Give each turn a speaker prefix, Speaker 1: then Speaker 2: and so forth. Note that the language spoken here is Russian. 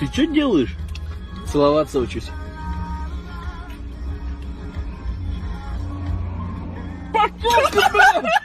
Speaker 1: Ты что делаешь?
Speaker 2: Целоваться учусь.
Speaker 1: Пока,